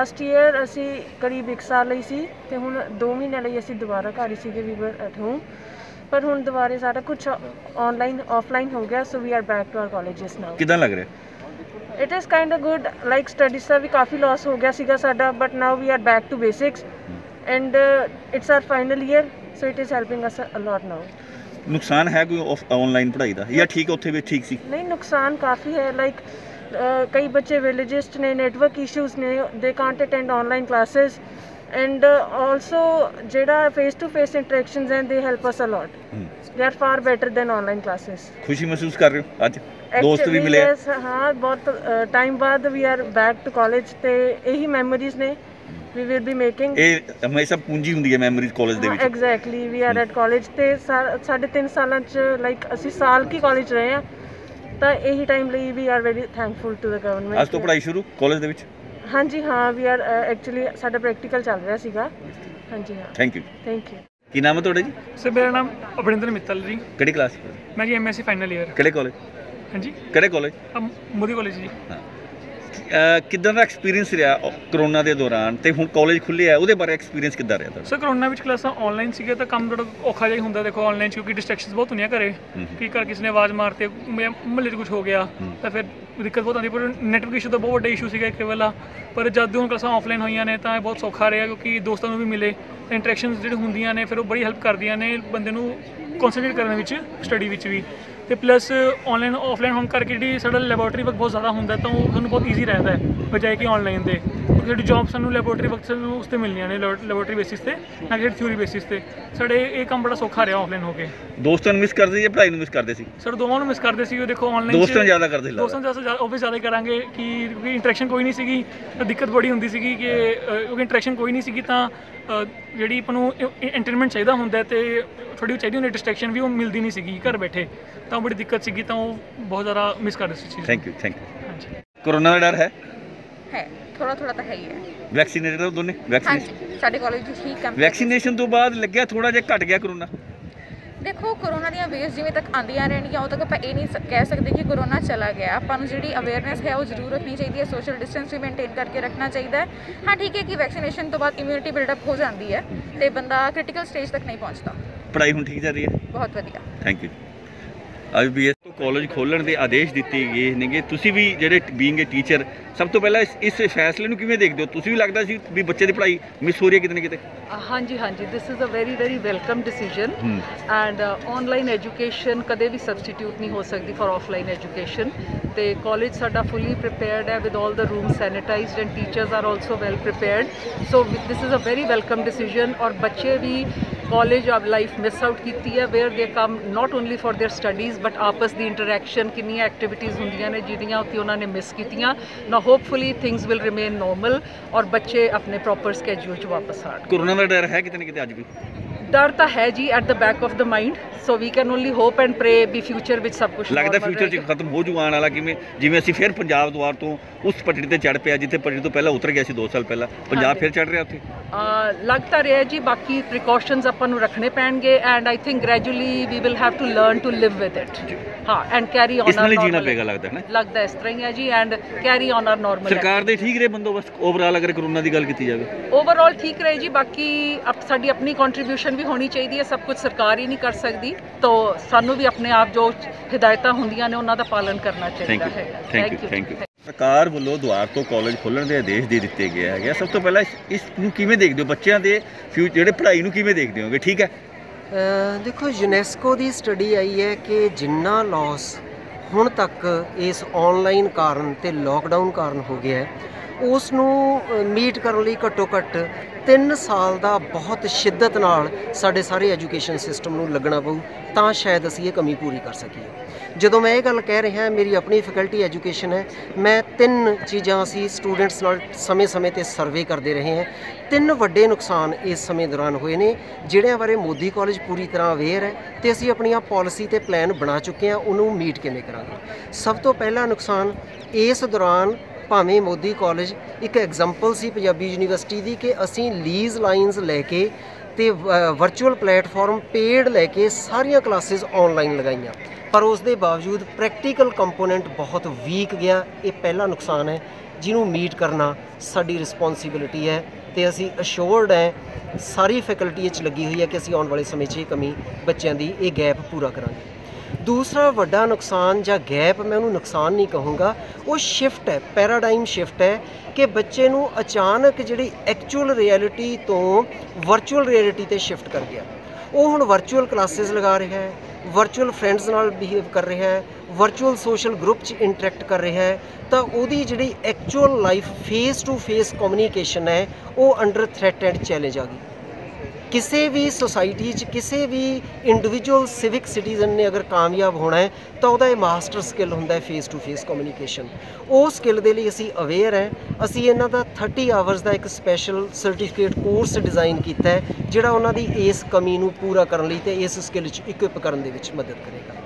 Last year ਅਸੀਂ ਕਰੀਬ 1 ਸਾਲ ਲਈ ਸੀ ਤੇ ਹੁਣ 2 ਮਹੀਨੇ ਲਈ ਅਸੀਂ ਦੁਬਾਰਾ ਘਰ ਹੀ ਸੀਗੇ ਵੀ ਵਰ ਐਟ ਹੋਮ ਪਰ ਹੁਣ ਦੁਬਾਰੇ ਸਾਰਾ ਕੁਝ ਆਨਲਾਈਨ ਆਫਲਾਈਨ ਹੋ ਗਿਆ so we are back to our colleges now ਕਿਦਾਂ ਲੱਗ ਰਿਹਾ? It is kind of good like studies ਦਾ ਵੀ ਕਾਫੀ ਲਾਸ ਹੋ ਗਿਆ ਸੀਗਾ ਸਾਡਾ but now we are back to basics and it's our final year so it is helping us a lot now ਨੁਕਸਾਨ ਹੈ ਕੋਈ ਆਨਲਾਈਨ ਪੜ੍ਹਾਈ ਦਾ? ਜਾਂ ਠੀਕ ਉੱਥੇ ਵੀ ਠੀਕ ਸੀ? ਨਹੀਂ ਨੁਕਸਾਨ ਕਾਫੀ ਹੈ ਲਾਈਕ ਕਈ ਬੱਚੇ ਵਿਲੇਜਿਸਟ ਨੇ ਨੈਟਵਰਕ ਇਸ਼ੂਸ ਨੇ they can't attend online classes and also ਜਿਹੜਾ face to face interactions and they help us a lot they are far better than online classes ਖੁਸ਼ੀ ਮਹਿਸੂਸ ਕਰ ਰਹੇ ਹੋ ਅੱਜ? ਦੋਸਤ ਵੀ ਮਿਲੇ ਹਾਂ ਬਹੁਤ ਟਾਈਮ ਬਾਅਦ we are back to college ਤੇ ਇਹੀ ਮੈਮੋਰੀਜ਼ ਨੇ ਵੀ ਵਿਲ ਬੀ ਮੇਕਿੰਗ ਇਹ ਹਮੇਸ਼ਾ ਪੂੰਜੀ ਹੁੰਦੀ ਹੈ ਮੈਮਰੀਜ਼ ਕਾਲਜ ਦੇ ਵਿੱਚ। Exactly we are at college ਤੇ ਸਾਡੇ 3 ਸਾਲਾਂ ਚ ਲਾਈਕ ਅਸੀਂ ਸਾਲ ਕੀ ਕਾਲਜ ਰਹੇ ਆ ਤਾਂ ਇਹੀ ਟਾਈਮ ਲਈ we are very thankful to the government ਅੱਜ ਤੋਂ ਪੜ੍ਹਾਈ ਸ਼ੁਰੂ ਕਾਲਜ ਦੇ ਵਿੱਚ? ਹਾਂਜੀ ਹਾਂ ਵੀ ਆਰ ਐਕਚੁਅਲੀ ਸਾਡਾ ਪ੍ਰੈਕਟੀਕਲ ਚੱਲ ਰਿਹਾ ਸੀਗਾ। ਹਾਂਜੀ ਹਾਂ। ਥੈਂਕ ਯੂ ਥੈਂਕ ਯੂ ਕੀ ਨਾਮ ਹੈ ਤੁਹਾਡਾ ਜੀ? ਸਰ ਮੇਰਾ ਨਾਮ ਅਭਿੰਦਰ ਮਿੱਤਲ ਜੀ। ਕਿਹੜੀ ਕਲਾਸ ਮੈਂ ਜੀ ਐਮਐਸਸੀ ਫਾਈਨਲ ਈਅਰ ਕਿਹੜੇ ਕਾਲਜ ਹਾਂਜੀ। ਕਿਹੜੇ ਕਾਲਜ ਮੋਦੀ ਕਾਲਜ ਜੀ। ਹਾਂ। ਕਿਦਾਂ ਦਾ ਐਕਸਪੀਰੀਅੰਸ ਰਿਹਾ ਕਰੋਨਾ ਦੇ ਦੌਰਾਨ? ਤੇ ਹੁਣ ਕਾਲਜ ਖੁੱਲੇ ਆ ਉਹਦੇ ਬਾਰੇ ਐਕਸਪੀਰੀਅੰਸ ਕਿੱਦਾਂ ਰਿਹਾ ਤੁਹਾਡਾ? ਸਰ ਕਰੋਨਾ ਵਿੱਚ ਕਲਾਸਾਂ ਆਨਲਾਈਨ ਸੀਗੇ ਤਾਂ ਕੰਮ ਥੋੜਾ ਔਖਾ ਜਿਹਾ ਹੁੰਦਾ ਦੇਖੋ ਆਨਲਾਈਨ ਕਿਉਂਕਿ ਡਿਸਟਰੈਕਸ਼ਨਸ ਬਹੁਤ ਹੁੰਦੀਆਂ ਘਰੇ। ਕਿ ਘਰ ਕਿਸੇ ਨੇ ਆਵਾਜ਼ ਮਾਰਤੇ ਮਹੱਲੇ 'ਚ ਕੁਝ ਹੋ ਗਿਆ। ਤਾਂ ਫਿਰ ਦਿੱਕਤ ਬਹੁਤ ਆਉਂਦੀ ਪਰ ਨੈਟਵਰਕ ਇਸ਼ੂ ਤਾਂ ਬਹੁਤ ਵੱਡਾ ਇਸ਼ੂ ਸੀਗਾ ਇੱਕ ਵੇਲਾ। ਪਰ ਜਦ ਹੁਣ ਕਲਾਸਾਂ ਆਫਲਾਈਨ ਹੋਈਆਂ ਨੇ ਤਾਂ ਇਹ ਬਹੁਤ ਸੌਖਾ ਰਿਹਾ ਕਿਉਂਕਿ ਦੋਸਤਾਂ ਨੂੰ ਵੀ ਮਿਲੇ ਇੰਟਰੈਕਸ਼ਨਸ ਜਿਹੜੇ ਹੁੰਦੀਆਂ ਨੇ ਫਿਰ ਉਹ ਬੜੀ ਹੈਲਪ ਕਰਦੀਆਂ ਨੇ ਬੰਦੇ ਨੂੰ ਕਨਸੈਂਟਰੇਟ ਕਰਨ ਵਿੱਚ ਸਟੱਡੀ ਵਿੱਚ ਵੀ। ਤੇ ਪਲੱਸ ਆਨਲਾਈਨ ਆਫਲਾਈਨ ਹੋਣ ਕਰਕੇ ਜਿਹੜੀ ਸਾਡਾ ਲੈਬੋਰੇਟਰੀ ਵਰਕ ਬਹੁਤ ਜ਼ਿਆਦਾ ਹੁੰਦਾ ਤਾਂ ਉਹ ਸਾਨੂੰ ਬਹੁਤ ਈਜ਼ੀ ਰਹਿੰਦਾ ਹੈ, ਬਜਾਏ ਕਿ ਆਨਲਾਈਨ ਦੇ। ਸਾਡੀ ਜੌਬ ਸਾਨੂੰ ਲੈਬੋਰੇਟਰੀ ਵਰਕ ਸਾਨੂੰ ਉਸ ਤੇ ਮਿਲਣੀਆਂ ਨੇ ਲੈਬੋਰੇਟਰੀ ਬੇਸਿਸ ਤੇ ਨਾ ਕਿ ਥਿਊਰੀ ਬੇਸਿਸ ਤੇ। ਸਾਡੇ ਇਹ ਕੰਮ ਬੜਾ ਸੌਖਾ ਰਿਹਾ ਆਫਲਾਈਨ ਹੋ ਕੇ। ਦੋਸਤਾਂ ਨੂੰ ਮਿਸ ਕਰਦੇ ਸੀ ਜਾਂ ਪੜ੍ਹਾਈ ਨੂੰ ਮਿਸ ਕਰਦੇ ਸੀ? ਸਰ ਦੋਵਾਂ ਨੂੰ ਮਿਸ ਕਰਦੇ ਸੀ ਉਹ ਦੇਖੋ ਆਨਲਾਈਨ ਦੋਸਤਾਂ ਨੂੰ ਜ਼ਿਆਦਾ ਕਰਦੇ ਸੀ। ਦੋਸਤਾਂ ਜ਼ਿਆਦਾ ਆਬਵੀਅਸ ਜ਼ਿਆਦਾ ਕਰਾਂਗੇ ਕਿ ਕਿਉਂਕਿ ਇੰਟਰੈਕਸ਼ਨ ਕੋਈ ਨਹੀਂ ਸੀਗੀ ਤਾਂ ਦਿੱਕਤ ਬੜੀ ਹੁੰਦੀ ਸੀਗੀ ਕਿ ਕਿਉਂਕਿ ਇੰਟਰੈਕਸ਼ਨ ਕੋਈ ਨਹੀਂ ਸੀਗੀ ਤਾਂ ਜਿਹੜੀ ਆਪਾਂ ਨੂੰ ਐਂਟਰਟੇਨਮੈਂਟ ਚਾਹੀਦਾ ਹੁੰਦਾ ਤੇ ਥੋੜੀ ਚਾਹੀਦੀ ਹੁੰਦੀ ਡਿਸਟਰੈਕਸ਼ਨ ਵੀ ਉਹ ਮਿਲਦੀ ਨਹੀਂ ਸੀਗੀ ਘਰ ਬੈਠੇ। ਤਾਂ ਬੜੀ ਦਿੱਕਤ ਸੀਗੀ ਤਾਂ ਉਹ ਬਹੁਤ ਜ਼ਿਆਦਾ ਮਿਸ ਕਰਦੇ ਸੀ ਚੀਜ਼ ਥੈਂਕ ਯੂ ਥੈਂਕ ਯੂ ਹਾਂਜੀ। ਕਰੋਨਾ ਦਾ ਡਰ ਹੈ? ਹੈ ਥੋੜਾ ਥੋੜਾ ਤਾਂ ਹੈ ਹੀ ਹੈ। ਵੈਕਸੀਨੇਟਡ ਹੋ ਦੋਨੇ ਵੈਕਸੀਨੇਸ਼ਨ ਹਾਂਜੀ ਸਾਡੇ ਕਾਲਜ ਵਿੱਚ ਹੀ ਕੈਂਪ ਵੈਕਸੀਨੇਸ਼ਨ ਤੋਂ ਬਾਅਦ ਲੱਗਿਆ ਥੋੜਾ ਜਿਹਾ ਘਟ ਗਿਆ ਕਰੋਨਾ? ਦੇਖੋ ਕਰੋਨਾ ਦੀਆਂ ਵੇਵਸ ਜਿਵੇਂ ਤੱਕ ਆਉਂਦੀਆਂ ਰਹਿਣਗੀਆਂ ਉਦੋਂ ਤੱਕ ਆਪਾਂ ਇਹ ਨਹੀਂ ਸ- ਕਹਿ ਸਕਦੇ ਕਿ ਕਰੋਨਾ ਚਲਾ ਗਿਆ। ਆਪਾਂ ਨੂੰ ਜਿਹੜੀ ਅਵੇਅਰਨੈਸ ਹੈ ਉਹ ਜ਼ਰੂਰ ਰੱਖਣੀ ਚਾਹੀਦੀ ਹੈ ਸੋਸ਼ਲ ਡਿਸਟੈਂਸ ਵੀ ਮੇਨਟੇਨ ਕਰਕੇ ਰੱਖਣਾ ਚਾਹੀਦਾ ਹੈ। ਹਾਂ ਠੀਕ ਹੈ ਕਿ ਵੈਕਸੀਨੇਸ਼ਨ ਤੋਂ ਬਾਅਦ ਇਮਿਊਨਿਟੀ ਬਿਲਡਅਪ ਹੋ ਜਾਂਦੀ ਹੈ ਤੇ ਬੰਦਾ ਕ੍ਰਿਟੀਕਲ ਸਟੇਜ ਤੱਕ ਨਹੀਂ ਪਹੁੰਚਦਾ। ਪੜ੍ਹਾਈ ਹੁਣ ਠੀਕ ਚੱਲ ਰਹੀ ਹੈ? ਬਹੁਤ ਵਧੀਆ। ਥੈਂਕ ਯੂ ਆਈਬੀਐਸ ਤੋਂ ਕਾਲਜ ਖੋਲਣ ਦੇ ਆਦੇਸ਼ ਦਿੱਤੇ ਗਏ ਨੇਗੇ। ਤੁਸੀਂ ਵੀ ਜਿਹੜੇ ਬੀਇੰਗ ਅ ਟੀਚਰ ਸਭ ਤੋਂ ਪਹਿਲਾਂ ਇਸ ਇਸ ਫੈਸਲੇ ਨੂੰ ਕਿਵੇਂ ਦੇਖਦੇ ਹੋ? ਤੁਸੀਂ ਵੀ ਲੱਗਦਾ ਸੀ ਵੀ ਬੱਚੇ ਦੀ ਪੜ੍ਹਾਈ ਮਿਸ ਹੋ ਰਹੀ ਹੈ ਕਿਤੇ ਨਾ ਕਿਤੇ? ਹਾਂਜੀ ਹਾਂਜੀ। This is a very very welcome decision and online education ਕਦੇ ਵੀ ਸਬਸਟੀਟਿਊਟ ਨਹੀਂ ਹੋ ਸਕਦੀ ਫॉर ਆਫਲਾਈਨ ਐਜੂਕੇਸ਼ਨ ਤੇ ਕਾਲਜ ਸਾਡਾ ਫੁੱਲੀ ਪ੍ਰੀਪੇਅਰਡ ਹੈ with all the room sanitized and teachers are also well prepared so this is a very welcome decision ਔਰ ਬੱਚੇ ਵੀ college of life miss out ਕੀਤੀ ਹੈ where they come not only for their studies but ਆਪਸ ਦੀ interaction ਕਿੰਨੀਆਂ activities ਹੁੰਦੀਆਂ ਨੇ ਜਿਹੜੀਆਂ ਉੱਥੇ ਉਹਨਾਂ ਨੇ ਮਿਸ ਕੀਤੀਆਂ। ਨਾ hopefully things will remain normal ਔਰ ਬੱਚੇ ਆਪਣੇ ਪ੍ਰੋਪਰ ਸਕੇਜੂਲ 'ਚ ਵਾਪਸ ਆਣ ਕੋਰੋਨਾ ਦਾ ਡਰ ਹੈ ਕਿਤੇ ਨਾ ਕਿਤੇ ਅੱਜ ਵੀ? ਡਰ ਤਾਂ ਹੈ ਜੀ at the back of the mind so we can only hope and pray we future ਵਿੱਚ ਸਭ ਕੁਝ ਲੱਗਦਾ ਫਿਊਚਰ 'ਚ ਖਤਮ ਹੋ ਜੂ ਆਉਣ ਵਾਲਾ ਕਿਵੇਂ ਜਿਵੇਂ ਅਸੀਂ ਫਿਰ ਪੰਜਾਬ ਦੁਆਰ ਤੋਂ ਉਸ ਪਟੜੀ ਤੇ ਚੜ ਪਿਆ ਜਿੱਥੇ ਪਟੜੀ ਤੋਂ ਪਹਿਲਾਂ ਉਤਰ ਗਿਆ ਸੀ 2 ਸਾਲ ਪਹਿਲਾਂ। ਪੰਜਾਬ। ਫਿਰ ਚੜ ਰਿਹਾ ਉੱਥੇ? ਲੱਗ ਤਾਂ ਰਿਹਾ ਜੀ ਬਾਕੀ ਪ੍ਰੀਕਾਸ਼ਨਸ ਆਪਾਂ ਨੂੰ ਰੱਖਣੇ ਪੈਣਗੇ and I think gradually we will have to learn to live with it ਹਾਂ ਐਂਡ ਕੈਰੀ ਔਨ ਇਸ ਨਾਲ ਜੀਣਾ ਪਏਗਾ ਲੱਗਦਾ ਹੈ ਨਾ ਲੱਗਦਾ ਇਸ ਤਰ੍ਹਾਂ ਹੀ ਹੈ ਜੀ and carry on our normal ਸਰਕਾਰ ਦੇ ਠੀਕ ਰਹੇ ਬੰਦੋਬਸਤ? ਓਵਰਆਲ ਅਗਰ ਕਰੋਨਾ ਦੀ ਗੱਲ ਕੀਤੀ ਜਾਵੇ। ਓਵਰਆਲ ਠੀਕ ਰਹੇ ਜੀ ਬਾਕੀ ਸਾਡੀ ਆਪਣੀ ਕੰਟਰੀਬਿਊਸ਼ਨ ਵੀ ਹੋਣੀ ਚਾਹੀਦੀ ਹੈ ਸਭ ਕੁਝ ਸਰਕਾਰ ਹੀ ਨਹੀਂ ਕਰ ਸਕਦੀ। ਤਾਂ ਸਾਨੂੰ ਵੀ ਆਪਣੇ ਆਪ ਜੋ ਹਿਦਾਇਤਾਂ ਹੁੰਦੀਆਂ ਨੇ ਉਹਨਾਂ ਦਾ ਪਾਲਨ ਕਰਨਾ ਚਾਹੀਦਾ ਹੈ। ਥੈਂਕ ਯੂ ਥੈਂਕ ਯੂ ਸਰਕਾਰ ਵੱਲੋਂ ਦੁਆਰ ਤੋਂ ਕਾਲਜ ਖੋਲਣ ਦੇ ਆਦੇਸ਼ ਦੇ ਦਿੱਤੇ ਗਏ ਹੈਗੇ ਸਭ ਤੋਂ ਪਹਿਲਾਂ ਇਸ- ਇਸ ਨੂੰ ਕਿਵੇਂ ਦੇਖਦੇ ਹੋ? ਬੱਚਿਆਂ ਦੇ ਫਿਊਚਰ ਜਿਹੜੇ ਪੜ੍ਹਾਈ ਨੂੰ ਕਿਵੇਂ ਦੇਖਦੇ ਹੋਗੇ? ਠੀਕ ਹੈ। ਦੇਖੋ ਯੂਨੈਸਕੋ ਦੀ ਸਟੱਡੀ ਆਈ ਹੈ ਕਿ ਜਿੰਨਾ ਲਾਸ ਹੁਣ ਤੱਕ ਇਸ ਆਨਲਾਈਨ ਕਾਰਨ ਤੇ ਲੋਕਡਾਊਨ ਕਾਰਨ ਹੋ ਗਿਆ ਹੈ ਉਸ ਨੂੰ ਮੀਟ ਕਰਨ ਲਈ ਘੱਟੋ ਘੱਟ 3 ਸਾਲ ਦਾ ਬਹੁਤ ਸ਼ਿੱਦਤ ਨਾਲ ਸਾਡੇ ਸਾਰੇ ਐਜੂਕੇਸ਼ਨ ਸਿਸਟਮ ਨੂੰ ਲੱਗਣਾ ਪਊ, ਤਾਂ ਸ਼ਾਇਦ ਅਸੀਂ ਇਹ ਕਮੀ ਪੂਰੀ ਕਰ ਸਕੀਏ। ਜਦੋਂ ਮੈਂ ਇਹ ਗੱਲ ਕਹਿ ਰਿਹਾ, ਮੇਰੀ ਆਪਣੀ ਫੈਕਲਟੀ ਐਜੂਕੇਸ਼ਨ ਹੈ, ਮੈਂ ਤਿੰਨ ਚੀਜ਼ਾਂ ਅਸੀਂ ਸਟੂਡੈਂਟਸ ਨਾਲ ਸਮੇਂ-ਸਮੇਂ ਤੇ ਸਰਵੇ ਕਰਦੇ ਰਹੇ ਹਾਂ। ਤਿੰਨ ਵੱਡੇ ਨੁਕਸਾਨ ਇਸ ਸਮੇਂ ਦੌਰਾਨ ਹੋਏ ਨੇ, ਜਿਹੜਿਆਂ ਬਾਰੇ ਮੋਦੀ ਕਾਲਜ ਪੂਰੀ ਤਰ੍ਹਾਂ ਅਵੇਅਰ ਹੈ ਤੇ ਅਸੀਂ ਆਪਣੀਆਂ ਪਾਲਿਸੀ ਤੇ ਪਲਾਨ ਬਣਾ ਚੁੱਕੇ ਹਾਂ, ਉਹਨੂੰ ਮੀਟ ਕਿਵੇਂ ਕਰਾਂਗੇ? ਸਭ ਤੋਂ ਪਹਿਲਾ ਨੁਕਸਾਨ ਇਸ ਦੌਰਾਨ ਭਾਵੇਂ ਮੋਦੀ ਕਾਲਜ ਇੱਕ ਐਗਜ਼ਾਮਪਲ ਸੀ ਪੰਜਾਬੀ ਯੂਨੀਵਰਸਿਟੀ ਦੀ ਕਿ ਅਸੀਂ ਲੀਜ਼ ਲਾਈਨਸ ਲੈ ਕੇ ਤੇ ਵਰਚੁਅਲ ਪਲੇਟਫਾਰਮ ਪੇਡ ਲੈ ਕੇ ਸਾਰੀਆਂ ਕਲਾਸਿਸ ਆਨਲਾਈਨ ਲਗਾਈਆਂ। ਪਰ ਉਸ ਦੇ ਬਾਵਜੂਦ ਪ੍ਰੈਕਟੀਕਲ ਕੰਪੋਨੈਂਟ ਬਹੁਤ ਵੀਕ ਗਿਆ। ਇਹ ਪਹਿਲਾ ਨੁਕਸਾਨ ਹੈ ਜਿਹਨੂੰ ਮੀਟ ਕਰਨਾ ਸਾਡੀ ਰਿਸਪੌਂਸਿਬਿਲਿਟੀ ਹੈ ਤੇ ਅਸੀਂ ਅਸ਼ੋਰਡ ਹੈ, ਸਾਰੀ ਫੈਕਲਟੀ ਇਹ 'ਚ ਲੱਗੀ ਹੋਈ ਹੈ ਕਿ ਅਸੀਂ ਆਉਣ ਵਾਲੇ ਸਮੇਂ 'ਚ ਇਹ ਕਮੀ ਬੱਚਿਆਂ ਦੀ ਇਹ ਗੈਪ ਪੂਰਾ ਕਰਾਂਗੇ। ਦੂਸਰਾ ਵੱਡਾ ਨੁਕਸਾਨ ਜਾਂ ਗੈਪ ਮੈਂ ਉਹਨੂੰ ਨੁਕਸਾਨ ਨਹੀਂ ਕਹੂੰਗਾ, ਉਹ ਸ਼ਿਫਟ ਹੈ ਪੈਰਾਡਾਈਮ ਸ਼ਿਫਟ ਹੈ ਕਿ ਬੱਚੇ ਨੂੰ ਅਚਾਨਕ ਜਿਹੜੀ ਐਕਚੁਅਲ ਰਿਐਲਿਟੀ ਤੋਂ ਵਰਚੁਅਲ ਰਿਐਲਿਟੀ ਤੇ ਸ਼ਿਫਟ ਕਰ ਗਿਆ। ਉਹ ਹੁਣ ਵਰਚੁਅਲ ਕਲਾਸਿਸ ਲਗਾ ਰਿਹਾ ਹੈ ਵਰਚੁਅਲ ਫਰੈਂਡਸ ਨਾਲ ਬਿਹੇਵ ਕਰ ਰਿਹਾ ਹੈ ਵਰਚੁਅਲ ਸੋਸ਼ਲ ਗਰੁੱਪ 'ਚ ਇੰਟਰੈਕਟ ਕਰ ਰਿਹਾ ਹੈ, ਤਾਂ ਉਹਦੀ ਜਿਹੜੀ actual life face to face communication ਹੈ, ਉਹ ਅੰਡਰ ਥ੍ਰੈਟ ਐਂਡ ਚੈਲੰਜ ਆ ਗਈ। ਕਿਸੇ ਵੀ ਸੁਸਾਇਟੀ 'ਚ ਕਿਸੇ ਵੀ ਇੰਡੀਵਿਜੂਅਲ ਸਿਵਿਕ ਸਿਟੀਜ਼ਨ ਨੇ ਅਗਰ ਕਾਮਯਾਬ ਹੋਣਾ ਹੈ, ਤਾਂ ਉਹਦਾ ਇਹ ਮਾਸਟਰ ਸਕਿੱਲ ਹੁੰਦਾ ਹੈ ਫੇਸ ਟੂ ਫੇਸ ਕਮਿਊਨੀਕੇਸ਼ਨ ਉਹ ਸਕਿੱਲ ਦੇ ਲਈ ਅਸੀਂ ਅਵੇਅਰ ਹੈ। ਅਸੀਂ ਇਹਨਾਂ ਦਾ 30 ਆਵਰਸ ਦਾ ਇੱਕ ਸਪੈਸ਼ਲ ਸਰਟੀਫਿਕੇਟ ਕੋਰਸ ਡਿਜ਼ਾਈਨ ਕੀਤਾ ਹੈ, ਜਿਹੜਾ ਉਹਨਾਂ ਦੀ ਇਸ ਕਮੀ ਨੂੰ ਪੂਰਾ ਕਰਨ ਲਈ ਤੇ ਇਸ ਸਕਿੱਲ 'ਚ ਇਕਵਿਪ ਕਰਨ ਦੇ ਵਿੱਚ ਮਦਦ ਕਰੇਗਾ।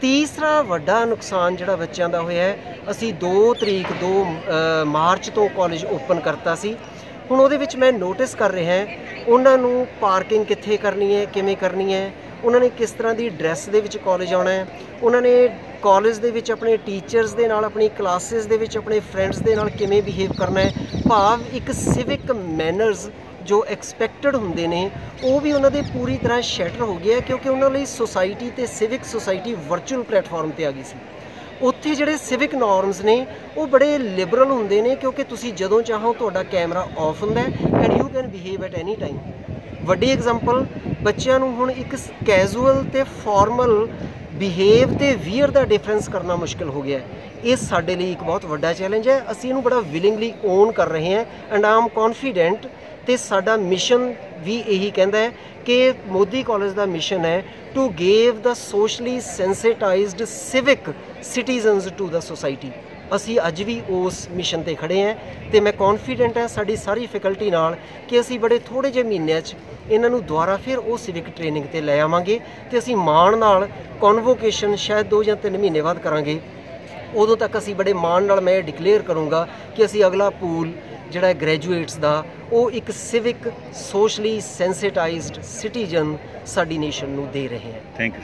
ਤੀਸਰਾ ਵੱਡਾ ਨੁਕਸਾਨ ਜਿਹੜਾ ਬੱਚਿਆਂ ਦਾ ਹੋਇਆ ਹੈ, ਅਸੀਂ 2 ਤਰੀਕ 2 ਮਾਰਚ ਤੋਂ ਕਾਲਜ ਓਪਨ ਕਰਤਾ ਸੀ। ਹੁਣ ਉਹਦੇ ਵਿੱਚ ਮੈਂ ਨੋਟਿਸ ਕਰ ਰਿਹਾ ਉਹਨਾਂ ਨੂੰ ਪਾਰਕਿੰਗ ਕਿੱਥੇ ਕਰਨੀ ਹੈ, ਕਿਵੇਂ ਕਰਨੀ ਹੈ, ਉਹਨਾਂ ਨੇ ਕਿਸ ਤਰ੍ਹਾਂ ਦੀ ਡਰੈਸ ਦੇ ਵਿੱਚ ਕਾਲਜ ਆਉਣਾ ਹੈ, ਉਹਨਾਂ ਨੇ ਕਾਲਜ ਦੇ ਵਿੱਚ ਆਪਣੇ ਟੀਚਰਸ ਦੇ ਨਾਲ, ਆਪਣੀ ਕਲਾਸਿਸ ਦੇ ਵਿੱਚ ਆਪਣੇ ਫਰੈਂਡਸ ਦੇ ਨਾਲ ਕਿਵੇਂ ਬਿਹੇਵ ਕਰਨਾ ਹੈ, ਭਾਵ ਇੱਕ ਸਿਵਿਕ ਮੈਨਰਸ ਜੋ ਐਕਸਪੈਕਟਡ ਹੁੰਦੇ ਨੇ, ਉਹ ਵੀ ਉਹਨਾਂ ਦੇ ਪੂਰੀ ਤਰ੍ਹਾਂ ਸ਼ੈਟਰ ਹੋ ਗਿਆ ਕਿਉਂਕਿ ਉਹਨਾਂ ਲਈ ਸੋਸਾਇਟੀ ਤੇ ਸਿਵਿਕ ਸੋਸਾਇਟੀ ਵਰਚੁਅਲ ਪਲੇਟਫਾਰਮ ਤੇ ਆ ਗਈ ਸੀ। ਉੱਥੇ ਜਿਹੜੇ ਸਿਵਿਕ ਨਾਰਮਸ ਨੇ, ਉਹ ਬੜੇ ਲਿਬਰਲ ਹੁੰਦੇ ਨੇ ਕਿਉਂਕਿ ਤੁਸੀਂ ਜਦੋਂ ਚਾਹੋ ਤੁਹਾਡਾ ਕੈਮਰਾ ਆਫ ਹੁੰਦਾ ਹੈ and you can behave at any time ਵੱਡੀ ਐਗਜ਼ਾਮਪਲ ਬੱਚਿਆਂ ਨੂੰ ਹੁਣ ਇੱਕ ਕੈਜੂਅਲ ਤੇ ਫਾਰਮਲ ਬਿਹੇਵ ਤੇ ਵੀਅਰ ਦਾ ਡਿਫਰੈਂਸ ਕਰਨਾ ਮੁਸ਼ਕਲ ਹੋ ਗਿਆ ਇਹ ਸਾਡੇ ਲਈ ਇੱਕ ਬਹੁਤ ਵੱਡਾ ਚੈਲੰਜ ਹੈ। ਅਸੀਂ ਇਹਨੂੰ ਬੜਾ ਵਿਲਿੰਗਲੀ ਓਨ ਕਰ ਰਹੇ ਹਾਂ ਐਂਡ ਆਮ ਕੌਨਫੀਡੈਂਟ ਤੇ ਸਾਡਾ ਮਿਸ਼ਨ ਵੀ ਇਹੀ ਕਹਿੰਦਾ ਹੈ ਕਿ ਮੋਦੀ ਕਾਲਜ ਦਾ ਮਿਸ਼ਨ ਹੈ to give the socially sensitized civic citizens to the society ਅਸੀਂ ਅੱਜ ਵੀ ਉਸ ਮਿਸ਼ਨ ਤੇ ਖੜੇ ਹਾਂ ਤੇ ਮੈਂ ਕੌਨਫੀਡੈਂਟ ਹਾਂ ਸਾਡੀ ਸਾਰੀ ਫੈਕਲਟੀ ਨਾਲ ਕਿ ਅਸੀਂ ਬੜੇ ਥੋੜੇ ਜਿਹੇ ਮਹੀਨਿਆਂ 'ਚ ਇਹਨਾਂ ਨੂੰ ਦੁਬਾਰਾ ਫਿਰ ਉਹ ਸਿਵਿਕ ਟ੍ਰੇਨਿੰਗ ਤੇ ਲੈ ਆਵਾਂਗੇ ਤੇ ਅਸੀਂ ਮਾਣ ਨਾਲ ਕਨਵੋਕੇਸ਼ਨ ਸ਼ਾਇਦ 2 ਜਾਂ 3 ਮਹੀਨੇ ਬਾਅਦ ਕਰਾਂਗੇ। ਉਦੋਂ ਤੱਕ ਅਸੀਂ ਬੜੇ ਮਾਣ ਨਾਲ ਮੈਂ ਡਿਕਲੇਅਰ ਕਰੂੰਗਾ ਕਿ ਅਸੀਂ ਅਗਲਾ ਪੂਲ ਜਿਹੜਾ ਗ੍ਰੈਜੂਏਟਸ ਦਾ, ਉਹ ਇੱਕ ਸਿਵਿਕ ਸੋਸ਼ਲੀ ਸੈਂਸਿਟਾਈਜ਼ਡ ਸਿਟੀਜ਼ਨ ਸਾਡੀ ਨੇਸ਼ਨ ਨੂੰ ਦੇ ਰਹੇ ਹਾਂ। Thank you